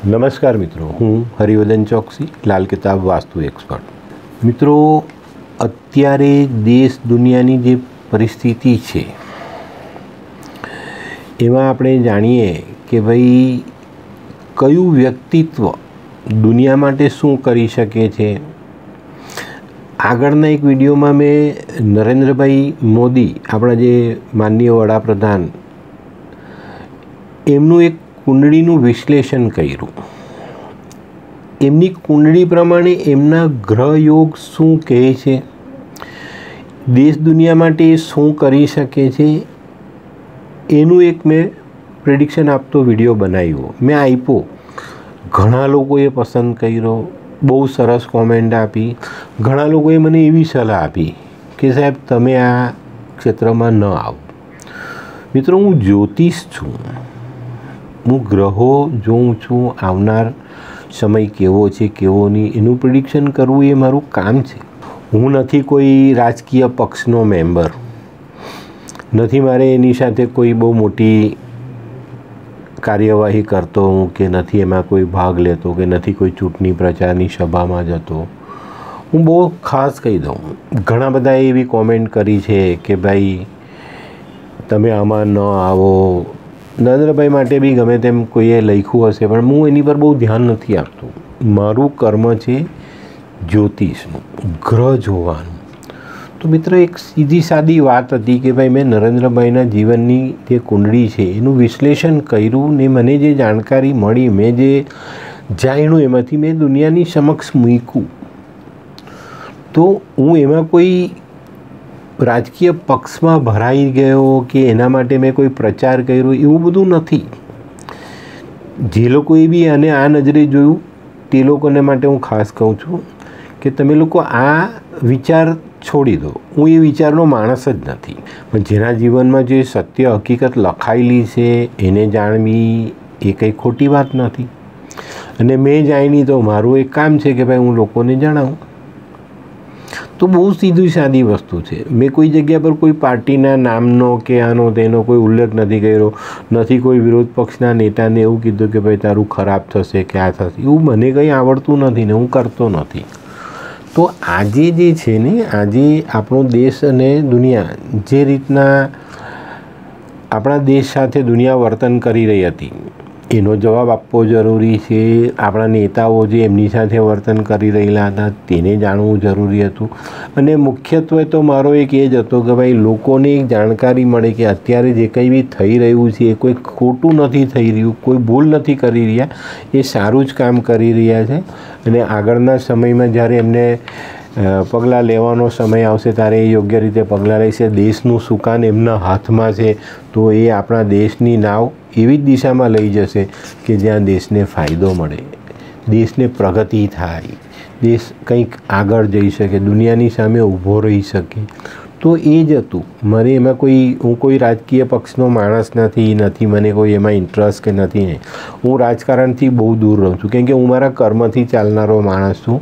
નમસ્કાર મિત્રો, હું હરિવદન ચોકસી, લાલ કિતાબ વાસ્તુ એક્સપર્ટ. મિત્રો, અત્યારે દેશ દુનિયાની જે પરિસ્થિતિ છે, એમાં આપણે જાણીએ કે ભાઈ, કયું વ્યક્તિત્વ દુનિયા માટે શું કરી શકે છે. આગળના એક વિડીયોમાં મેં નરેન્દ્રભાઈ મોદી, આપણા જે માનનીય વડાપ્રધાન, એમનું એક કુંડળીનું વિશ્લેષણ કર્યું. એમની કુંડળી પ્રમાણે એમના ગ્રહ યોગ શું કહે છે? દેશ દુનિયા માટે એ શું કરી શકે છે? એનું એક મેં પ્રિડિક્શન આપતો વીડિયો બનાવ્યો. મેં આપ્યો. ઘણા લોકોએ પસંદ કર્યો. બહુ સરસ કોમેન્ટ આપી. ઘણા લોકોએ મને એવી સલાહ આપી કે સાહેબ, તમે આ ક્ષેત્રમાં ન આવો. મિત્રો, હું જ્યોતિષ છું. હું ગ્રહો જોઉં છું, આવનાર સમય કેવો છે કેવો નહીં એનું પ્રિડિક્શન કરવું એ મારું કામ છે. હું નથી કોઈ રાજકીય પક્ષનો મેમ્બર નથી મારે એની સાથે કોઈ બહુ મોટી કાર્યવાહી કરતો હું કે નથી એમાં કોઈ ભાગ લેતો કે નથી કોઈ ચૂંટણી પ્રચારની સભામાં જતો. હું બહુ ખાસ કહી દઉં. ઘણા બધાએ એવી કોમેન્ટ કરી છે કે ભાઈ, તમે આમાં ન આવો નરેન્દ્રભાઈ માટે બી ગમે તેમ કોઈએ લખ્યું હશે, પણ હું એની પર બહુ ધ્યાન નથી આપતો. મારું કર્મ છે જ્યોતિષનું, ગ્રહ જોવાનું. તો મિત્ર, એક સીધી સાદી વાત હતી કે ભાઈ, મેં નરેન્દ્રભાઈના જીવનની જે કુંડળી છે, એનું વિશ્લેષણ કર્યું ને મને જે જાણકારી મળી, મેં જે જાણ્યું એમાંથી મેં દુનિયાની સમક્ષ મૂક્યું. તો હું એમાં કોઈ રાજકીય પક્ષમાં ભરાઈ ગયો કે એના માટે મેં કોઈ પ્રચાર કર્યો, એવું બધું નથી. જે લોકોએ બી આને આ નજરે જોયું, તે લોકોને માટે હું ખાસ કહું છું કે તમે લોકો આ વિચાર છોડી દો. હું એ વિચારનો માણસ જ નથી. પણ જેના જીવનમાં જે સત્ય હકીકત લખાયેલી છે, એને જાણવી એ કંઈ ખોટી વાત નથી. અને મેં જાણી તો મારું એક કામ છે કે ભાઈ હું લોકોને જણાવું. તો બહુ સીધી સાદી વસ્તુ છે. મેં કોઈ જગ્યા પર કોઈ પાર્ટીના નામનો કે આનો તેનો કોઈ ઉલ્લેખ નથી કર્યો, નથી કોઈ વિરોધ પક્ષના નેતાને એવું કીધું કે ભાઈ તારું ખરાબ થશે કે આ થશે. એવું મને કંઈ આવડતું નથી ને હું કરતો નથી. તો આજે જે છે ને, આજે આપણો દેશ અને દુનિયા જે રીતના આપણા દેશ સાથે દુનિયા વર્તન કરી રહી હતી એનો જવાબ આપવો જરૂરી છે. આપણા નેતાઓ જે એમની સાથે વર્તન કરી રહેલા હતા તેને જાણવું જરૂરી હતું. અને મુખ્યત્વે તો મારો એક એ જ હતો કે ભાઈ, લોકોને એક જાણકારી મળે કે અત્યારે જે કંઈ બી થઈ રહ્યું છે, એ કોઈ ખોટું નથી થઈ રહ્યું, કોઈ ભૂલ નથી કરી રહ્યા, એ સારું જ કામ કરી રહ્યા છે. અને આગળના સમયમાં જ્યારે એમને પગલાં લેવાનો સમય આવશે, ત્યારે એ યોગ્ય રીતે પગલાં લેશે. દેશનું સુકાન એમના હાથમાં છે. તો એ આપણા દેશની નાવ એવી જ દિશામાં લઈ જશે કે જ્યાં દેશને ફાયદો મળે. દેશને પ્રગતિ થાય. દેશ કંઈક આગળ જઈ શકે, દુનિયાની સામે ઊભો રહી શકે. તો એ જ હતું. મને એમાં કોઈ, હું કોઈ રાજકીય પક્ષનો માણસ નથી નથી મને કોઈ એમાં ઇન્ટરેસ્ટ કે નથી ને. હું રાજકારણથી બહુ દૂર રહું છું. કેમ કે હું મારા કર્મથી ચાલનારો માણસ છું.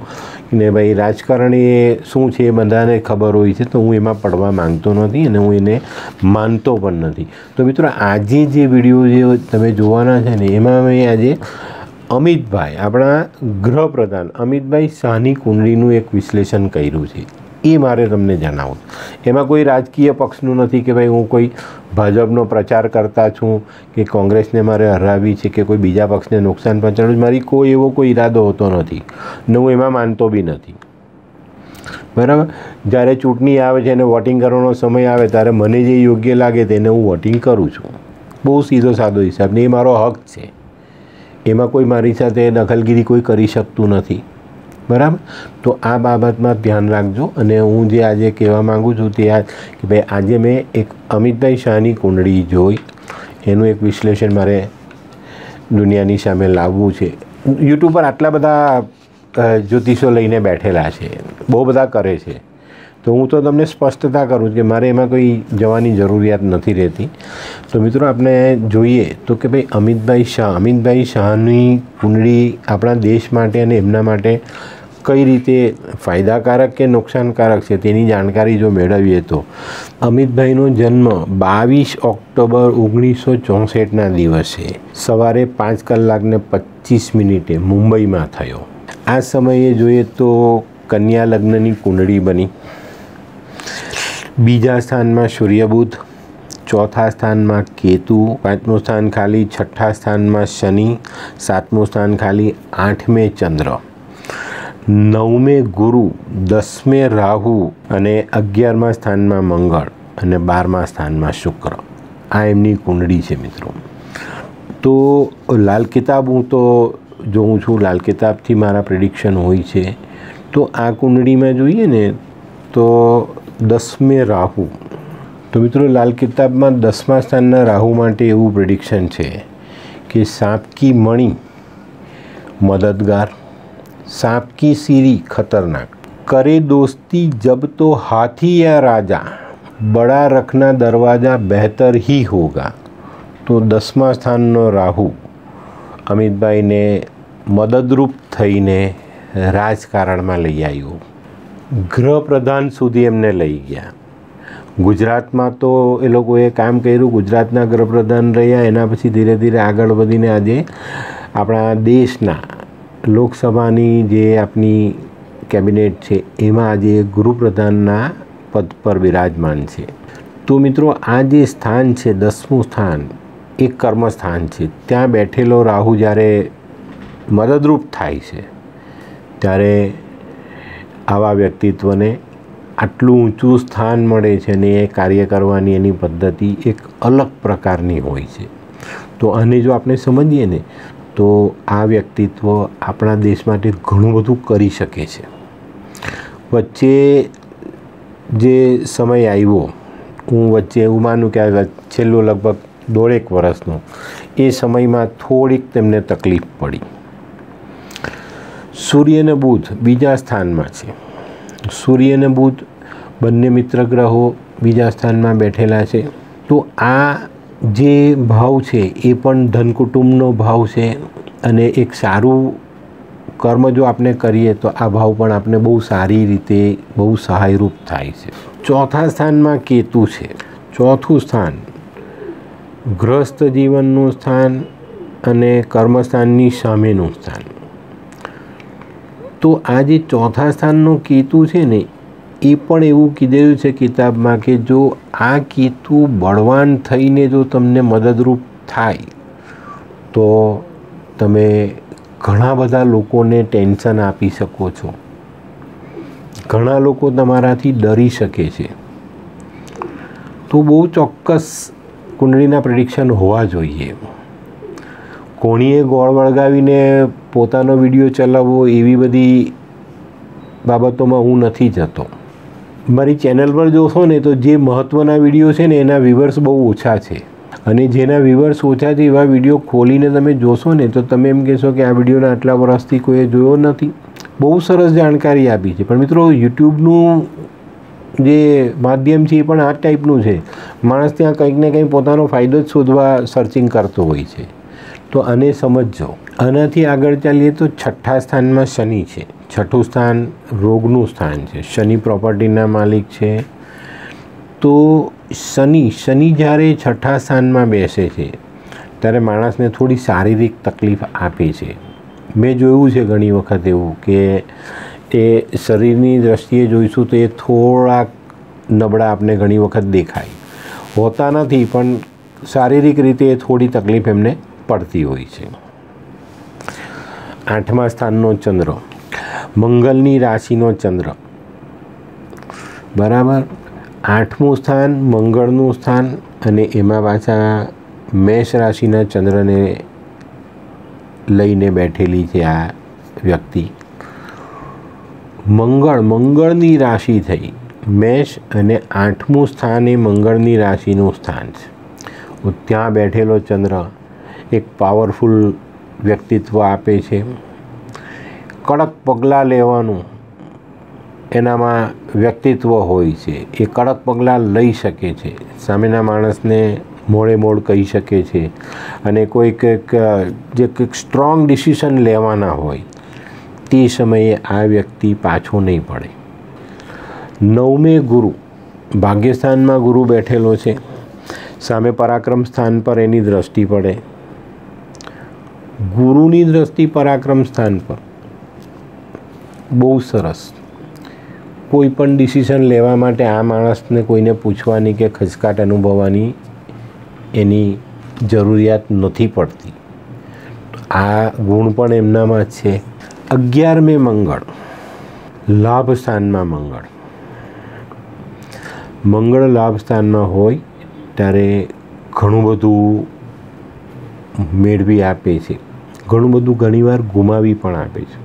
ને ભાઈ, રાજકારણ એ શું છે એ બધાને ખબર હોય છે, તો હું એમાં પડવા માંગતો નથી અને હું એને માનતો પણ નથી. તો મિત્રો, આજે જે વીડિયો જે તમે જોવાના છે ને, એમાં મેં આજે અમિતભાઈ, આપણા ગૃહપ્રધાન અમિતભાઈ શાહની કુંડળીનું એક વિશ્લેષણ કર્યું છે. એ મારે તમને જણાવું. એમાં કોઈ રાજકીય પક્ષનું નથી કે ભાઈ હું કોઈ ભાજપનો પ્રચાર કરતા છું કે કોંગ્રેસને મારે હરાવી છે કે કોઈ બીજા પક્ષને નુકસાન પહોંચાડવું મારી કોઈ એવો કોઈ ઈરાદો હોતો નથી ને હું એમાં માનતો બી નથી. બરાબર? જ્યારે ચૂંટણી આવે છે અને વોટિંગ કરવાનો સમય આવે ત્યારે મને જે યોગ્ય લાગે તેને હું વોટિંગ કરું છું. બહુ સીધો સાદો હિસાબ ને એ મારો હક છે. એમાં કોઈ મારી સાથે દખલગીરી કોઈ કરી શકતું નથી. બરાબર? તો આ બાબતમાં ધ્યાન રાખજો અને હું જે આજે કહેવા માગું છું તે આ કે ભાઈ આજે મેં એક અમિતભાઈ શાહની કુંડળી જોઈ. એનું એક વિશ્લેષણ મારે દુનિયાની સામે લાવવું છે. યુટ્યુબ પર આટલા બધા જ્યોતિષો લઈને બેઠેલા છે. બહુ બધા કરે છે. તો હું તો તમને સ્પષ્ટતા કરું કે મારે એમાં કોઈ જવાની જરૂરિયાત નથી રહેતી. તો મિત્રો આપણે જોઈએ તો કે ભાઈ અમિતભાઈ શાહ, અમિતભાઈ શાહની કુંડળી આપણા દેશ માટે અને એમના માટે કઈ રીતે ફાયદાકારક કે નુકસાનકારક છે તેની જાણકારી જો મેળવીએ તો. અમિતભાઈનો જન્મ બાવીસ ઓક્ટોબર ઓગણીસો ચોસઠના દિવસે સવારે પાંચ કલાકને પચીસ મિનિટે મુંબઈમાં થયો. આ સમયે જોઈએ તો કન્યા લગ્નની કુંડળી બની. બીજા સ્થાનમાં સૂર્યબુધ, ચોથા સ્થાનમાં કેતુ, પાંચમું સ્થાન ખાલી, છઠ્ઠા સ્થાનમાં શનિ, સાતમું સ્થાન ખાલી, આઠમે ચંદ્ર. નવમે ગુરુ, દસમે રાહુ અને અગિયારમા સ્થાનમાં મંગળ અને બારમા સ્થાનમાં શુક્ર. આ એમની કુંડળી છે મિત્રો. તો લાલ કિતાબ હું તો જોઉં છું, લાલ કિતાબથી મારા પ્રિડિક્શન હોય છે. તો આ કુંડળીમાં જોઈએ ને, તો દસમે રાહુ. તો મિત્રો લાલ કિતાબમાં દસમા સ્થાનના રાહુ માટે એવું પ્રિડિક્શન છે કે સાપ કી મણી મદદગાર सांप की सीरी खतरनाक करे दोस्ती जब तो हाथी या राजा बड़ा रखना दरवाजा बेहतर ही होगा તો દસમા સ્થાનનો રાહુ અમિતભાઈને મદદરૂપ થઈને રાજકારણમાં લઈ આવ્યો ગૃહ પ્રધાન સુધી એમને લઈ ગયા ગુજરાતમાં તો એ લોકોએ કામ કર્યું ગુજરાતના ગૃહપ્રધાન રહ્યા એના પછી ધીરે ધીરે આગળ વધીને આજે આપણા દેશના લોકસભાની જે આપની કેબિનેટ છે, એમાં આજે ગૃહપ્રધાનના પદ પર બિરાજમાન છે. તો મિત્રો, આ જે સ્થાન છે, દસમું સ્થાન, એ કર્મસ્થાન છે. ત્યાં બેઠેલો રાહુ જ્યારે મદદરૂપ થાય છે, ત્યારે આવા વ્યક્તિત્વને આટલું ઊંચું સ્થાન મળે છે અને એ કાર્ય કરવાની એની પદ્ધતિ એક અલગ પ્રકારની હોય છે. તો આને જો આપણે સમજીએ ને તો આ વ્યક્તિત્વ આપણા દેશ માટે ઘણું બધું કરી શકે છે. વચ્ચે જે સમય આવ્યો, હું વચ્ચે એવું માનું કે આ છેલ્લો લગભગ દોઢેક વર્ષનો, એ સમયમાં થોડીક તેમને તકલીફ પડી. સૂર્ય અને બુધ બીજા સ્થાનમાં છે. સૂર્ય અને બુધ બંને મિત્ર ગ્રહો બીજા સ્થાનમાં બેઠેલા છે. તો આ જે ભાવ છે એ પણ ધન કુટુંબનો ભાવ છે અને એક સારું કર્મ જો આપણે કરીએ તો આ ભાવ પણ આપણે બહુ સારી રીતે, બહુ સહાયરૂપ થાય છે. ચોથા સ્થાનમાં કેતુ છે. ચોથું સ્થાન, ગ્રસ્ત જીવનનું સ્થાન અને કર્મસ્થાનની સામેનું સ્થાન. તો આ જે ચોથા સ્થાનનો કેતુ છે ને એ પણ એવું કીધેલું છે કિતાબમાં કે જો આ કેતુ બળવાન થઈને જો તમને મદદરૂપ થાય, તો તમે ઘણા બધા લોકોને ટેન્શન આપી શકો છો. ઘણા લોકો તમારાથી ડરી શકે છે. તો બહુ ચોક્કસ કુંડળીના પ્રિડિક્શન હોવા જોઈએ. કોણીએ ગોળ વળગાવીને પોતાનો વીડિયો ચલાવવો એવી બધી બાબતોમાં હું નથી જતો. મારી ચેનલ પર જોશો ને તો જે મહત્ત્વના વીડિયો છે ને એના વ્યૂવર્સ બહુ ઓછા છે. અને જેના વ્યૂવર્સ ઓછા છે એવા વીડિયો ખોલીને તમે જોશો ને તો તમે એમ કહેશો કે આ વિડીયોના આટલા વર્ષથી કોઈએ જોયો નથી. બહુ સરસ જાણકારી આપી છે. પણ મિત્રો યુટ્યુબનું જે માધ્યમ છે એ પણ આ ટાઈપનું છે. માણસ ત્યાં કંઈક ને કંઈક પોતાનો ફાયદો જ શોધવા સર્ચિંગ કરતો હોય છે. તો આને સમજજો. આનાથી આગળ ચાલીએ તો છઠ્ઠા સ્થાનમાં શનિ છે. છઠ્ઠું સ્થાન રોગનું સ્થાન છે. શનિ પ્રોપર્ટીના માલિક છે. તો શનિ શનિ જ્યારે છઠ્ઠા સ્થાનમાં બેસે છે, ત્યારે માણસને થોડી શારીરિક તકલીફ આપે છે. મેં જોયું છે ઘણી વખત એવું કે એ શરીરની દ્રષ્ટિએ જોઈશું તો એ થોડાક નબળા આપને ઘણી વખત દેખાય. હોતા નથી, પણ શારીરિક રીતે થોડી તકલીફ એમને પડતી હોય છે. આઠમા સ્થાનનો ચંદ્ર, મંગલની રાશિનો ચંદ્ર. બરાબર? આઠમું સ્થાન મંગળનું સ્થાન અને એમાં પાછા મેષ રાશિના ચંદ્રને લઈને બેઠેલી છે આ વ્યક્તિ. મંગળ, મંગળની રાશિ થઈ. મેષ અને આઠમું સ્થાન એ મંગળની રાશિનું સ્થાન છે. ત્યાં બેઠેલો ચંદ્ર એક પાવરફુલ વ્યક્તિત્વ આપે છે. કડક પગલાં લેવાનું એનામાં વ્યક્તિત્વ હોય છે. એ કડક પગલાં લઈ શકે છે. સામેના માણસને મોડે મોડ કહી શકે છે. અને કોઈ કંઈક, જે કંઈક સ્ટ્રોંગ ડિસિશન લેવાના હોય, તે સમયે આ વ્યક્તિ પાછો નહીં પડે. નવમે ગુરુ, ભાગ્યસ્થાનમાં ગુરુ બેઠેલો છે. સામે પરાક્રમ સ્થાન પર એની દ્રષ્ટિ પડે. ગુરુની દ્રષ્ટિ પરાક્રમ સ્થાન પર. બહુ સરસ. કોઈ પણ ડિસિઝન લેવા માટે આ માણસને કોઈને પૂછવાની કે ખચકાટ અનુભવવાની એની જરૂરિયાત નથી પડતી. આ ગુણ પણ એમનામાં જ છે. અગિયારમે મંગળ. લાભ સ્થાનમાં મંગળ. મંગળ લાભ સ્થાનમાં હોય ત્યારે ઘણું બધું મેળવી આપે છે. ઘણું બધું ઘણીવાર ગુમાવી પણ આપે છે.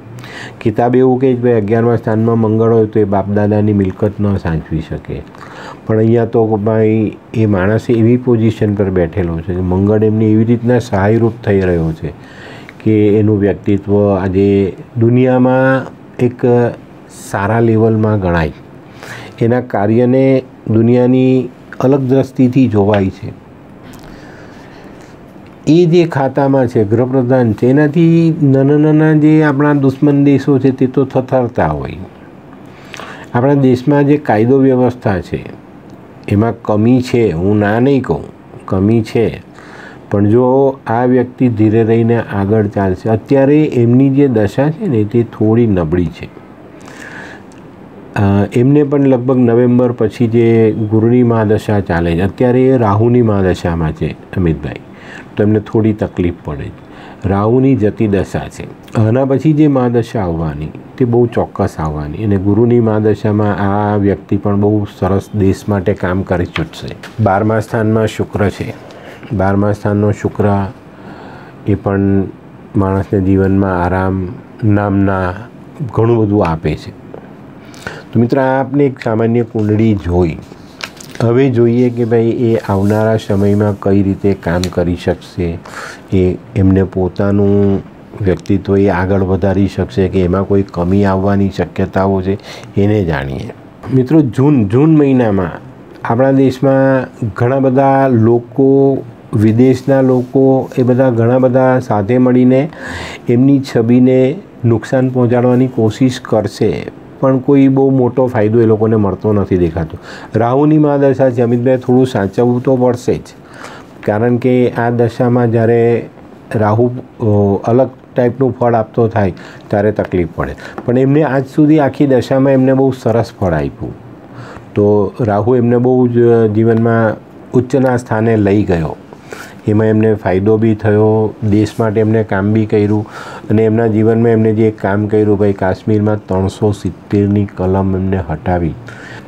કિતાબ એવું કહે છે ભાઈ અગિયારમા સ્થાનમાં મંગળ હોય તો એ બાપદાદાની મિલકત ન સાચવી શકે. પણ અહીંયા તો ભાઈ એ માણસ એવી પોઝિશન પર બેઠેલો છે કે મંગળ એમની એવી રીતના સહાયરૂપ થઈ રહ્યો છે કે એનું વ્યક્તિત્વ આજે દુનિયામાં એક સારા લેવલમાં ગણાય. એના કાર્યને દુનિયાની અલગ દ્રષ્ટિથી જોવાય છે. એ જે ખાતામાં છે ગૃહપ્રધાન છે એનાથી નાના નાના જે આપણા દુશ્મન દેશો છે તે તો થથરતા હોય. આપણા દેશમાં જે કાયદો વ્યવસ્થા છે, એમાં કમી છે, હું ના નહીં કહું, કમી છે. પણ જો આ વ્યક્તિ ધીરે રહીને આગળ ચાલશે, અત્યારે એમની જે દશા છે ને તે થોડી નબળી છે. એમને પણ લગભગ નવેમ્બર પછી જે ગુરુની મહાદશા ચાલે છે, અત્યારે એ રાહુની મહાદશામાં છે, અમિતભાઈ. તો એમને થોડી તકલીફ પડે રાહુની જતી દશા છે. આના પછી જે મહાદશા આવવાની, તે બહુ ચોક્કસ આવવાની અને ગુરુની મહાદશામાં આ વ્યક્તિ પણ બહુ સરસ દેશ માટે કામ કરી ચૂકશે. બારમા સ્થાનમાં શુક્ર છે. બારમા સ્થાનનો શુક્ર એ પણ માણસને જીવનમાં આરામ નામના ઘણું બધું આપે છે. તો મિત્ર આપને એક સામાન્ય કુંડળી જોઈ. હવે જોઈએ કે ભાઈ એ આવનારા સમયમાં કઈ રીતે કામ કરી શકશે, એ એમને પોતાનું વ્યક્તિત્વ એ આગળ વધારી શકશે કે એમાં કોઈ કમી આવવાની શક્યતાઓ છે, એને જાણીએ. મિત્રો, જૂન જૂન મહિનામાં આપણા દેશમાં ઘણા બધા લોકો, વિદેશના લોકો એ બધા ઘણા બધા સાથે મળીને એમની છબીને નુકસાન પહોંચાડવાની કોશિશ કરશે. પણ કોઈ બહુ મોટો ફાયદો એ લોકોને મળતો નથી દેખાતો. રાહુની મહાદશા છે, અમિતભાઈ થોડું સાચવવું તો પડશે જ. કારણ કે આ દશામાં જ્યારે રાહુ અલગ ટાઈપનું ફળ આપતો થાય, ત્યારે તકલીફ પડે. પણ એમને આજ સુધી આખી દશામાં એમને બહુ સરસ ફળ આપ્યું. તો રાહુ એમને બહુ જ જીવનમાં ઉચ્ચના સ્થાને લઈ ગયો. એમાં એમને ફાયદો બી થયો, દેશ માટે એમને કામ બી કર્યું અને એમના જીવનમાં એમને જે કામ કર્યું ભાઈ, કાશ્મીરમાં ત્રણસો સિત્તેરની કલમ એમને હટાવી.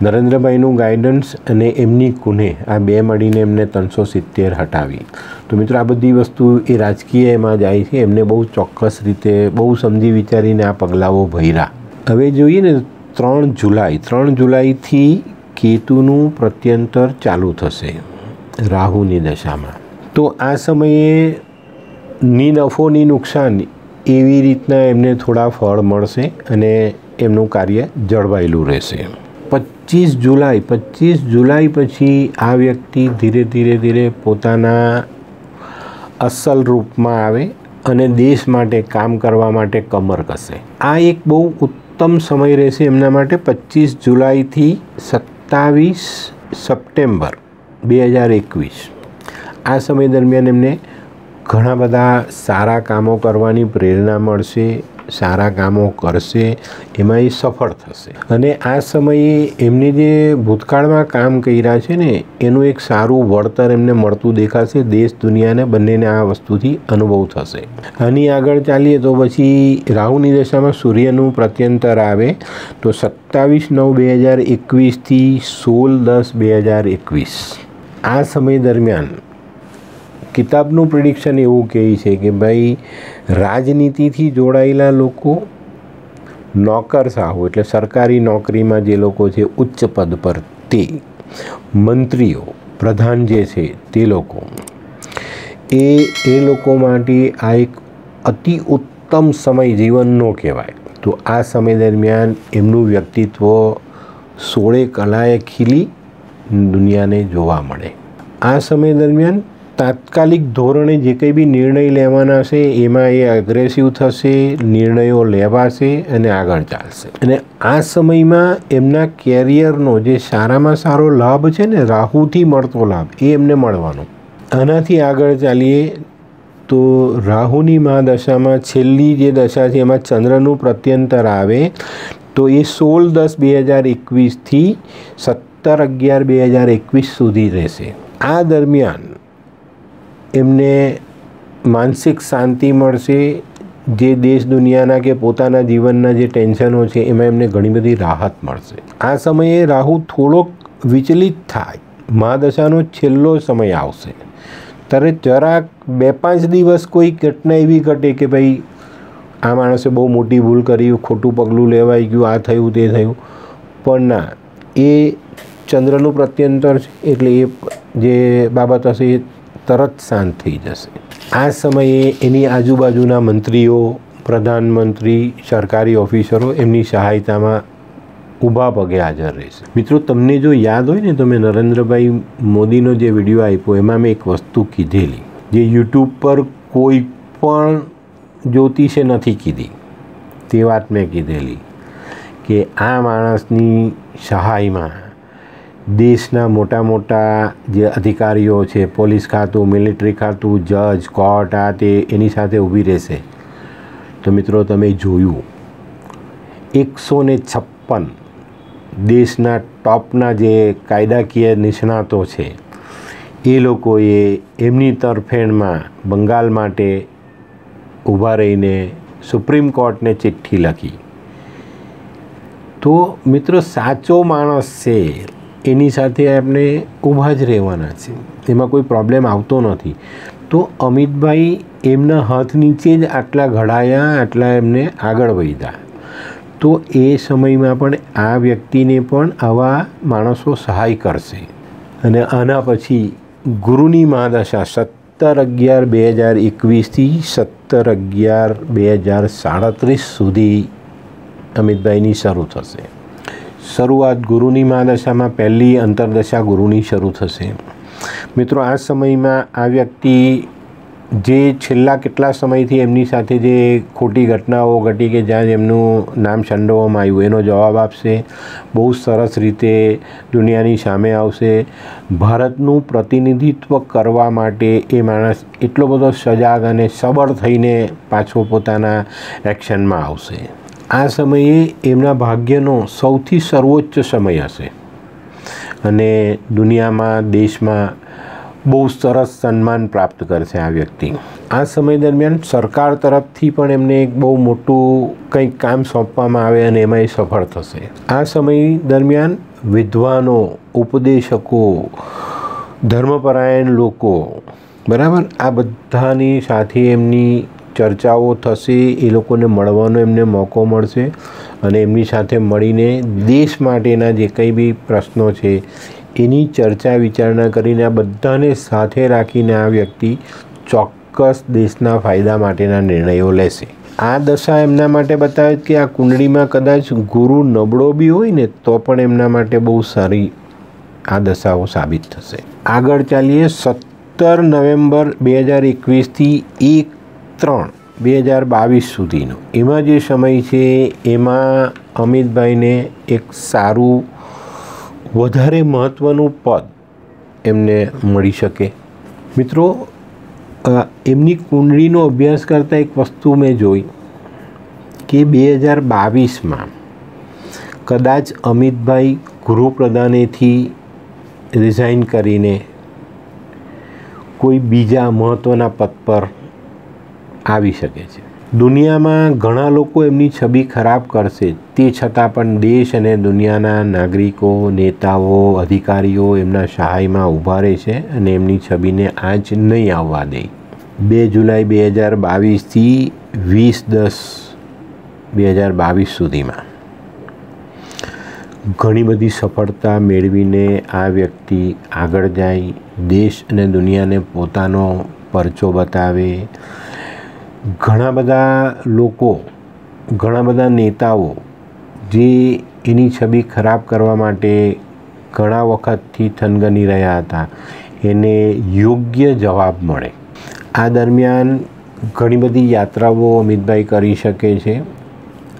નરેન્દ્રભાઈનું ગાઈડન્સ અને એમની કુને આ બે મળીને એમને ત્રણસો સિત્તેર હટાવી. તો મિત્રો, આ બધી વસ્તુ એ રાજકીય એમાં જાય છે. એમને બહુ ચોક્કસ રીતે, બહુ સમજી વિચારીને આ પગલાઓ ભર્યા. હવે જોઈએ ને, ત્રણ જુલાઈ, ત્રણ જુલાઈથી કેતુનું પ્રત્યંતર ચાલુ થશે રાહુની દશામાં. તો આ સમયે ની નફો, ની નુકસાન એવી રીતના એમને થોડા ફળ મળશે અને એમનું કાર્ય જળવાયેલું રહેશે. પચીસ જુલાઈ પચીસ જુલાઈ પછી આ વ્યક્તિ ધીરે ધીરે ધીરે પોતાના અસલ રૂપમાં આવે અને દેશ માટે, કામ કરવા માટે કમર કસે. આ એક બહુ ઉત્તમ સમય રહેશે એમના માટે. પચીસ જુલાઈથી સત્તાવીસ સપ્ટેમ્બર બે હજાર એકવીસ. આ સમય દરમિયાન એમને ઘણા બધા સારા કામો કરવાની પ્રેરણા મળશે, સારા કામો કરશે, એમાં એ સફળ થશે. અને આ સમયે એમને જે ભૂતકાળમાં કામ કર્યા છે ને, એનું એક સારું વળતર એમને મળતું દેખાશે, દેશ, દુનિયાને બંનેને આ વસ્તુથી અનુભવ થશે. આની આગળ ચાલીએ તો પછી રાહુની દશામાં સૂર્યનું પ્રત્યંતર આવે તો સત્તાવીસ નવ બે હજાર એકવીસથી સોળ દસ બે હજાર એકવીસ. આ સમય દરમિયાન કિતાબનું પ્રિડિક્શન એવું કહે છે કે ભાઈ, રાજનીતિથી જોડાયેલા લોકો નોકર સાહુ, એટલે સરકારી નોકરીમાં જે લોકો છે, ઉચ્ચ પદ પર તે મંત્રીઓ, પ્રધાન જે છે, તે લોકો. એ એ લોકો માટે આ એક અતિ ઉત્તમ સમય જીવનનો કહેવાય. તો આ સમય દરમિયાન એમનું વ્યક્તિત્વ સોળે કલાએ ખીલી દુનિયાને જોવા મળે. આ સમય દરમિયાન તાત્કાલિક ધોરણે જે કંઈ બી નિર્ણય લેવાના છે, એમાં એ અગ્રેસિવ થશે, નિર્ણયો લેવાશે અને આગળ ચાલશે. અને આ સમયમાં એમના કેરિયરનો જે સારામાં સારો લાભ છે ને, રાહુથી મળતો લાભ, એ એમને મળવાનો. આનાથી આગળ ચાલીએ તો રાહુની મહાદશામાં છેલ્લી જે દશા છે, એમાં ચંદ્રનું પ્રત્યંતર આવે, તો એ સોળ દસ બે હજાર એકવીસથી સત્તર અગિયાર બે હજાર એકવીસ સુધી રહેશે. આ દરમિયાન એમને માનસિક શાંતિ મળશે જે દેશ દુનિયાના કે પોતાના જીવનના જે ટેન્શનો છે, એમાં એમને ઘણી બધી રાહત મળશે. આ સમયે રાહુ થોડોક વિચલિત થાય. મહાદશાનો છેલ્લો સમય આવશે. ત્યારે જરાક બે પાંચ દિવસ કોઈ ઘટના એવી ઘટે કે ભાઈ, આ માણસે બહુ મોટી ભૂલ કરી, ખોટું પગલું લેવાઈ ગયું, આ થયું, તે થયું. પણ ના, એ ચંદ્રનું પ્રત્યંતર છે. એટલે એ જે બાબત હશે એ તરત શાંત થઈ જશે. આ સમયે એની આજુબાજુના મંત્રીઓ, પ્રધાનમંત્રી, સરકારી ઓફિસરો એમની સહાયતામાં ઊભા પગે હાજર રહેશે. મિત્રો, તમને જો યાદ હોય ને, તો મેં નરેન્દ્રભાઈ મોદીનો જે વીડિયો આપ્યો, એમાં મેં એક વસ્તુ કીધેલી, જે યુટ્યુબ પર કોઈ પણ જ્યોતિષે નથી કીધી. તે વાત મેં કીધેલી કે આ માણસની સહાયમાં દેશના મોટા મોટા જે અધિકારીઓ છે, પોલીસ ખાતું, મિલિટરી ખાતું, જજ, કોર્ટ, આ તે એની સાથે ઊભી રહેશે. તો મિત્રો તમે જોયું, એકસો ને છપ્પન દેશના ટોપના જે કાયદાકીય નિષ્ણાતો છે, એ લોકોએ એમની તરફેણમાં બંગાળ માટે ઊભા રહીને સુપ્રીમ કોર્ટને ચિઠ્ઠી લખી. તો મિત્રો સાચો માણસ છે એની સાથે આપણે ઊભા જ રહેવાના છે એમાં કોઈ પ્રોબ્લેમ આવતો નથી. તો અમિતભાઈ એમના હાથ નીચે જ આટલા ઘડાયા, આટલા એમને આગળ વધ્યા તો એ સમયમાં પણ આ વ્યક્તિને પણ આવા માણસો સહાય કરશે. અને આના પછી ગુરુની મહાદશા સત્તર અગિયાર બે હજાર એકવીસથી સત્તર અગિયાર બે હજાર સાડત્રીસ સુધી અમિતભાઈની શરૂ થશે. શરૂઆત ગુરુની મહાદશામાં પહેલી અંતરદશા ગુરુની શરૂ થશે. મિત્રો, આ સમયમાં આ વ્યક્તિ જે છેલ્લા કેટલા સમયથી એમની સાથે જે ખોટી ઘટનાઓ ઘટી કે જ્યાં એમનું નામ સંડોવામાં આવ્યું, એનો જવાબ આપશે. બહુ સરસ રીતે દુનિયાની સામે આવશે. ભારતનું પ્રતિનિધિત્વ કરવા માટે એ માણસ એટલો બધો સજાગ અને સબળ થઈને પાછો પોતાના એક્શનમાં આવશે. આ સમયે એમના ભાગ્યનો સૌથી સર્વોચ્ચ સમય હશે. અને દુનિયામાં, દેશમાં બહુ સરસ સન્માન પ્રાપ્ત કરશે આ વ્યક્તિ. આ સમય દરમિયાન સરકાર તરફથી પણ એમને એક બહુ મોટું કંઈક કામ સોંપવામાં આવે અને એમાં એ સફળ થશે. આ સમય દરમિયાન વિદ્વાનો, ઉપદેશકો, ધર્મપરાયણ લોકો, બરાબર? આ બધાની સાથે એમની ચર્ચાઓ થશે, એ લોકોને મળવાનો એમને મોકો મળશે અને એમની સાથે મળીને દેશ માટેના જે કંઈ બી પ્રશ્નો છે, એની ચર્ચા વિચારણા કરીને આ બધાને સાથે રાખીને આ વ્યક્તિ ચોક્કસ દેશના ફાયદા માટેના નિર્ણયો લેશે. આ દશા એમના માટે બતાવે કે આ કુંડળીમાં કદાચ ગુરુ નબળો બી હોય ને, તો પણ એમના માટે બહુ સારી આ દશાઓ સાબિત થશે. આગળ ચાલીએ, સત્તર નવેમ્બર બે હજાર એકવીસથી એક ત્રણ, બે હજાર બાવીસ સુધીનો. એમાં જે સમય છે, એમાં અમિતભાઈને એક સારું, વધારે મહત્ત્વનું પદ એમને મળી શકે. મિત્રો એમની કુંડળીનો અભ્યાસ કરતાં એક વસ્તુ મેં જોઈ કે બે હજાર બાવીસમાં કદાચ અમિતભાઈ ગૃહપ્રધાનેથી રિઝાઇન કરીને કોઈ બીજા મહત્ત્વના પદ પર આવી શકે છે. દુનિયામાં ઘણા લોકો એમની છબી ખરાબ કરશે. તે છતાં પણ દેશ અને દુનિયાના નાગરિકો, નેતાઓ, અધિકારીઓ એમના સહાયમાં ઊભા રહે છે અને એમની છબીને આંચ નહીં આવવા દે. બે જુલાઈ બે હજાર બાવીસથી વીસ દસ બે હજાર બાવીસ સુધીમાં. ઘણી બધી સફળતા મેળવીને આ વ્યક્તિ આગળ જાય, દેશ અને દુનિયાને પોતાનો પરચો બતાવે ઘણા બધા લોકો, ઘણા બધા નેતાઓ જે એની છબી ખરાબ કરવા માટે ઘણા વખતથી થનગની રહ્યા હતા, એને યોગ્ય જવાબ મળે. આ દરમિયાન ઘણી બધી યાત્રાઓ અમિતભાઈ કરી શકે છે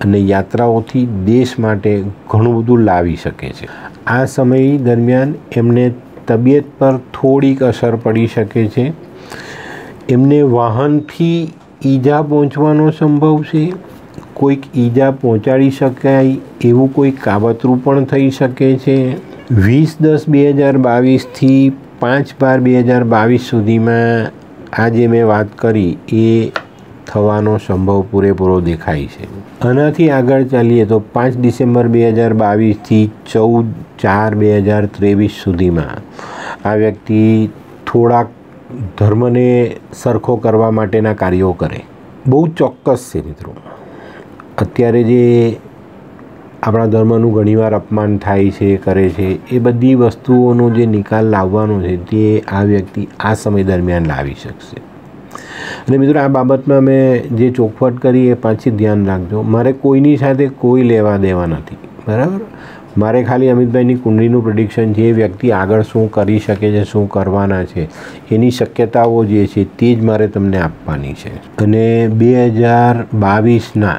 અને યાત્રાઓથી દેશ માટે ઘણું બધું લાવી શકે છે. આ સમય દરમિયાન એમને તબિયત પર થોડીક અસર પડી શકે છે. એમને વાહનથી ઈજા પહોંચવાનો સંભવ છે? કોઈક ઈજા પહોંચાડી શકાય એવું કોઈ કાવતરું પણ થઈ શકે છે? વીસ દસ બે હજાર બાવીસથી પાંચ બાર બે હજાર બાવીસ સુધીમાં આ જે મેં વાત કરી, એ થવાનો સંભવ પૂરેપૂરો દેખાય છે. આનાથી આગળ ચાલીએ તો પાંચ ડિસેમ્બર બે હજાર બાવીસથી ચૌદ ચાર બે હજાર ત્રેવીસ સુધીમાં આ વ્યક્તિ થોડાક ધર્મને સરખો કરવા માટેના કાર્યો કરે. બહુ ચોક્કસ છે મિત્રો. અત્યારે જે આપણા ધર્મનું ઘણીવાર અપમાન થાય છે, કરે છે, એ બધી વસ્તુઓનો જે નિકાલ લાવવાનો છે, તે આ વ્યક્તિ આ સમય દરમિયાન લાવી શકશે. અને મિત્રો, આ બાબતમાં મેં જે ચોખવટ કરી એ પાછી ધ્યાન રાખજો. મારે કોઈની સાથે કોઈ લેવા દેવા નથી. બરાબર? મારે ખાલી અમિતભાઈની કુંડળીનું પ્રિડિક્શન છે, એ વ્યક્તિ આગળ શું કરી શકે છે, શું કરવાના છે, એની શક્યતાઓ જે છે, તે જ મારે તમને આપવાની છે. અને બે હજાર બાવીસના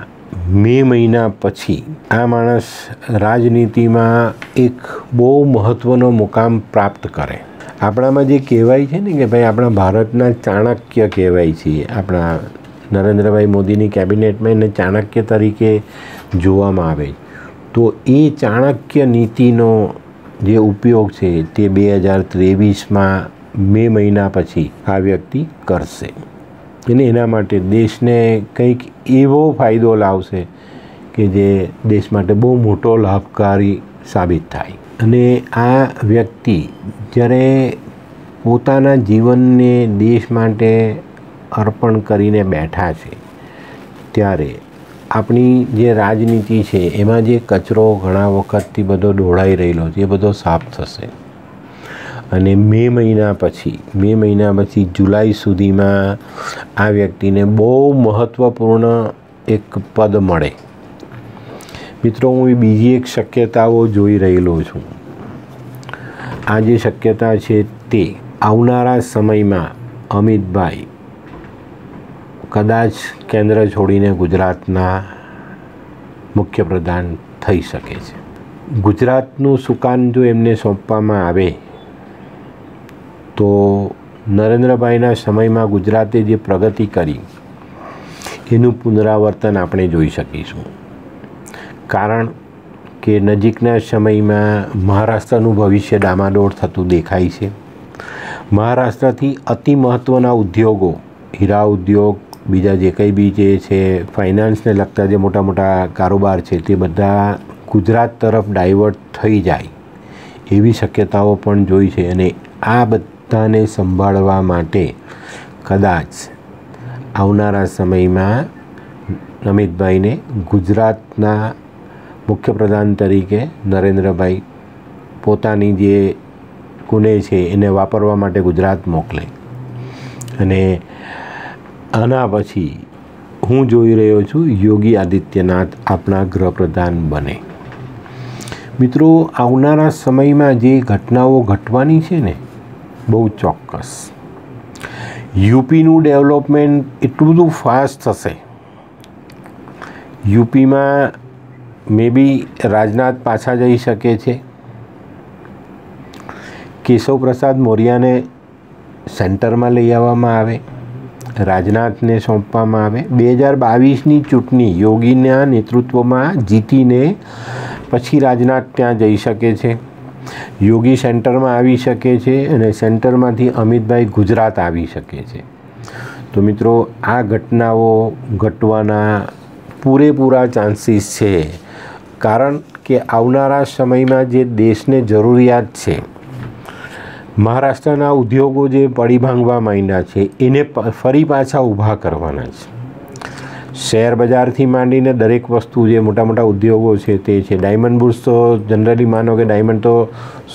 મે મહિના પછી આ માણસ રાજનીતિમાં એક બહુ મહત્ત્વનો મુકામ પ્રાપ્ત કરે. આપણામાં જે કહેવાય છે ને કે ભાઈ આપણા ભારતના ચાણક્ય કહેવાય છે આપણા નરેન્દ્રભાઈ મોદીની કેબિનેટમાં એને ચાણક્ય તરીકે જોવામાં આવે તો એ ચાણક્ય નીતિનો જે ઉપયોગ છે તે બે હજાર ત્રેવીસમાં મે મહિના પછી આ વ્યક્તિ કરશે. અને એના માટે દેશને કંઈક એવો ફાયદો લાવશે કે જે દેશ માટે બહુ મોટો લાભકારી સાબિત થાય. અને આ વ્યક્તિ જ્યારે પોતાના જીવનને દેશ માટે અર્પણ કરીને બેઠા છે, ત્યારે આપણી જે રાજનીતિ છે, એમાં જે કચરો ઘણા વખતથી બધો ઢોળાઈ રહેલો છે, એ બધો સાફ થશે. અને મે મહિના પછી, મે મહિના પછી જુલાઈ સુધીમાં આ વ્યક્તિને બહુ મહત્ત્વપૂર્ણ એક પદ મળે. મિત્રો, હું બીજી એક શક્યતાઓ જોઈ રહેલો છું. આ જે શક્યતા છે તે આવનારા સમયમાં અમિતભાઈ કદાચ કેન્દ્ર છોડીને ગુજરાતના મુખ્યપ્રધાન થઈ શકે છે. ગુજરાતનું સુકાન જો એમને સોંપવામાં આવે, તો નરેન્દ્રભાઈના સમયમાં ગુજરાતે જે પ્રગતિ કરી, એનું પુનરાવર્તન આપણે જોઈ શકીશું. કારણ કે નજીકના સમયમાં મહારાષ્ટ્રનું ભવિષ્ય ડામાડોળ થતું દેખાય છે. મહારાષ્ટ્રથી અતિ મહત્ત્વના ઉદ્યોગો, હીરા ઉદ્યોગ બીજા જે કંઈ બી જે છે ફાઇનાન્સને લગતા જે મોટા મોટા કારોબાર છે, તે બધા ગુજરાત તરફ ડાયવર્ટ થઈ જાય એવી શક્યતાઓ પણ જોઈ છે અને આ બધાને સંભાળવા માટે કદાચ આવનારા સમયમાં અમિતભાઈને ગુજરાતના મુખ્યપ્રધાન તરીકે નરેન્દ્રભાઈ પોતાની જે કુને છે એને વાપરવા માટે ગુજરાત મોકલે. અને આના પછી હું જોઈ રહ્યો છું યોગી આદિત્યનાથ આપણા ગૃહપ્રધાન બને. મિત્રો, આવનારા સમયમાં જે ઘટનાઓ ઘટવાની છે ને, બહુ ચોક્કસ. યુપીનું ડેવલપમેન્ટ એટલું બધું ફાસ્ટ થશે. યુપીમાં મે બી રાજનાથ પાછા જઈ શકે છે. કેશવ પ્રસાદ મૌર્યાને સેન્ટરમાં લઈ આવવામાં આવે. રાજનાથને સોંપવામાં આવે. બે હજાર બાવીસની ચૂંટણી યોગીના નેતૃત્વમાં જીતીને પછી રાજનાથ ત્યાં જઈ શકે છે. યોગી સેન્ટરમાં આવી શકે છે અને સેન્ટરમાંથી અમિતભાઈ ગુજરાત આવી શકે છે. તો મિત્રો, આ ઘટનાઓ ઘટવાના પૂરેપૂરા ચાન્સીસ છે. કારણ કે આવનારા સમયમાં જે દેશને જરૂરિયાત છે મહારાષ્ટ્રના ઉદ્યોગો જે પડી ભાંગવા માંડ્યા છે, એને ફરી પાછા ઊભા કરવાના છે. શેર બજારથી માંડીને દરેક વસ્તુ જે મોટા મોટા ઉદ્યોગો છે તે છે. ડાયમંડ બુર્સ તો જનરલી માનો કે ડાયમંડ તો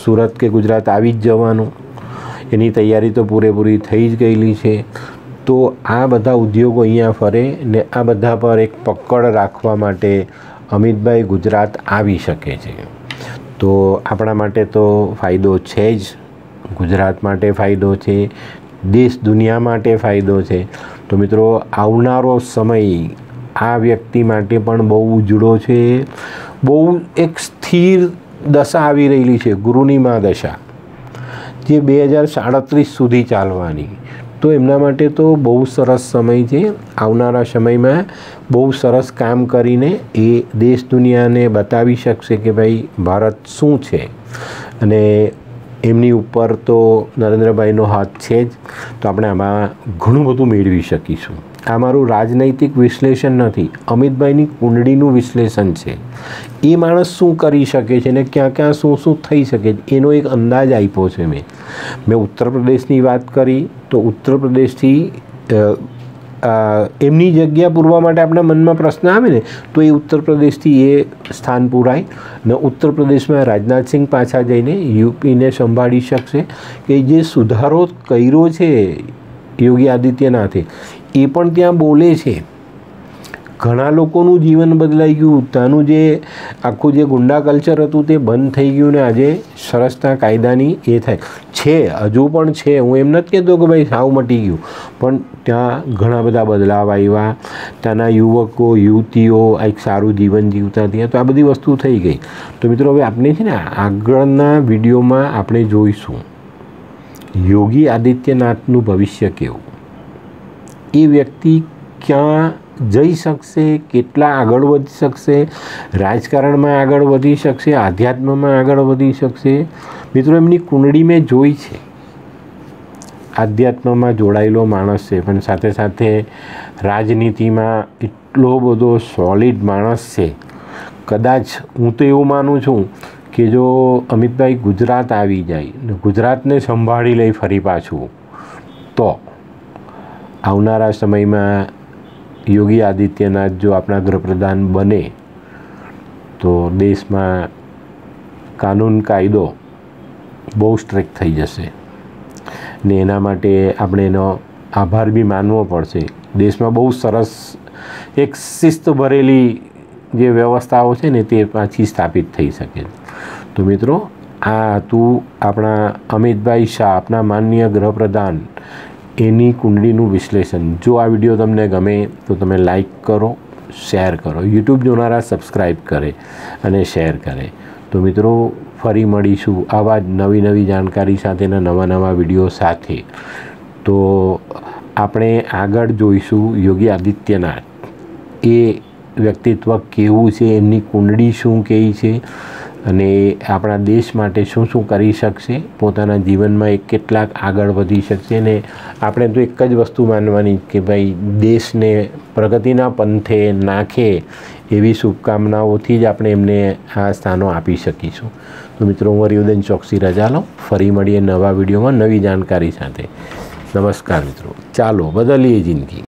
સુરત કે ગુજરાત આવી જ જવાનું. એની તૈયારી તો પૂરેપૂરી થઈ જ ગયેલી છે. તો આ બધા ઉદ્યોગો અહીંયા ફરે ને આ બધા પર એક પકડ રાખવા માટે અમિતભાઈ ગુજરાત આવી શકે છે. તો આપણા માટે તો ફાયદો છે જ. ગુજરાત માટે ફાયદો છે, દેશ દુનિયા માટે ફાયદો છે. તો મિત્રો, આવનારો સમય આ વ્યક્તિ માટે પણ બહુ ઉજળો છે. બહુ એક સ્થિર દશા આવી રહેલી છે, ગુરુની મા દશા, જે બે હજાર સાડત્રીસ સુધી ચાલવાની. તો એમના માટે તો બહુ સરસ સમય છે. આવનારા સમયમાં બહુ સરસ કામ કરીને એ દેશ દુનિયાને બતાવી શકશે કે ભાઈ, ભારત શું છે? અને એમની ઉપર તો નરેન્દ્રભાઈનો હાથ છે જ. તો આપણે આમાં ઘણું બધું મેળવી શકીશું. આ મારું રાજનૈતિક વિશ્લેષણ નથી. અમિતભાઈની કુંડળીનું વિશ્લેષણ છે. એ માણસ શું કરી શકે છે ને ક્યાં ક્યાં શું શું થઈ શકે છે, એનો એક અંદાજ આપ્યો છે મેં. મેં ઉત્તર પ્રદેશની વાત કરી તો ઉત્તર પ્રદેશથી એમની જગ્યા પૂરવા માટે આપણા મનમાં પ્રશ્ન આવે ને, તો એ ઉત્તર પ્રદેશથી એ સ્થાન પૂરાય ને ઉત્તર પ્રદેશમાં રાજનાથસિંહ પાછા જઈને યુપીને સંભાળી શકશે કે જે સુધારો કર્યો છે યોગી આદિત્યનાથે, એ પણ ત્યાં બોલે છે. ઘણા લોકોનું જીવન બદલાઈ ગયું. ત્યાંનું જે આખું જે ગુંડા કલ્ચર હતું તે બંધ થઈ ગયું ને આજે સરસના કાયદાની એ થાય. છે, હજુ પણ છે. હું એમ નથી કહેતો કે ભાઈ સાવ મટી ગયું. પણ ત્યાં ઘણા બધા બદલાવ આવ્યા. ત્યાંના યુવકો, યુવતીઓ એક સારું જીવન જીવતા થયા તો આ બધી વસ્તુ થઈ ગઈ. તો મિત્રો, હવે આપણે છે ને આગળના વિડીયોમાં આપણે જોઈશું. યોગી આદિત્યનાથનું ભવિષ્ય કેવું? એ વ્યક્તિ ક્યાં જઈ શકશે, કેટલા આગળ વધી શકશે, રાજકારણમાં આગળ વધી શકશે, આધ્યાત્મમાં આગળ વધી શકશે. મિત્રો, એમની કુંડળી મેં જોઈ છે. આધ્યાત્મમાં જોડાયેલો માણસ છે, પણ સાથે સાથે રાજનીતિમાં એટલો બધો સોલિડ માણસ છે. કદાચ હું તો એવું માનું છું કે જો અમિતભાઈ ગુજરાત આવી જાય ને ગુજરાતને સંભાળી લઈ ફરી પાછું, તો આવનારા સમયમાં યોગી આદિત્યનાથ જો આપણા ગૃહપ્રધાન બને, તો દેશમાં કાનૂન કાયદો બહુ સ્ટ્રિક્ટ થઈ જશે. ને એના માટે આપણે એનો આભાર બી માનવો પડશે. દેશમાં બહુ સરસ એક શિસ્ત ભરેલી જે વ્યવસ્થાઓ છે ને તે પાછી સ્થાપિત થઈ શકે. તો મિત્રો, આ હતું આપણા અમિતભાઈ શાહ આપણા માનનીય ગૃહપ્રધાન એની કુંડળીનું વિશ્લેષણ. જો આ વીડિયો તમને ગમે તો તમે લાઈક કરો શેર કરો. યુટ્યુબ જોનારા સબસ્ક્રાઈબ કરે અને શેર કરે. તો મિત્રો, ફરી મળીશું આવા જ નવી નવી જાણકારી સાથેના નવા નવા વીડિયો સાથે. તો આપણે આગળ જોઈશું યોગી આદિત્યનાથ. એ વ્યક્તિત્વ કેવું છે? એમની કુંડળી શું કેવી છે? અને આપણા દેશ માટે શું શું કરી શકશે, પોતાના જીવનમાં એ કેટલાક આગળ વધી શકશે ને આપણે તો એક જ વસ્તુ માનવાની કે ભાઈ, દેશને પ્રગતિના પંથે નાખે એવી શુભકામનાઓથી જ આપણે એમને આ સ્થાનો આપી શકીશું. તો મિત્રો, હું હરિવદન ચોકસી રજા લઉં. ફરી મળીએ નવા વિડીયોમાં નવી જાણકારી સાથે. નમસ્કાર મિત્રો. ચાલો, બદલીએ જિંદગી.